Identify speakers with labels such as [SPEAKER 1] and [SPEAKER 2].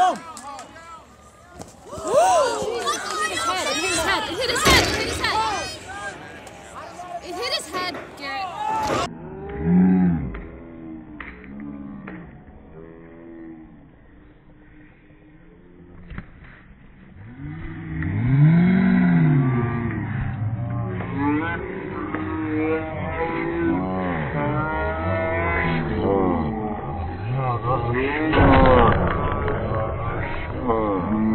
[SPEAKER 1] Come.
[SPEAKER 2] It hit his head. It hit his head. It hit his head. It hit his head.
[SPEAKER 3] Oh mm-hmm.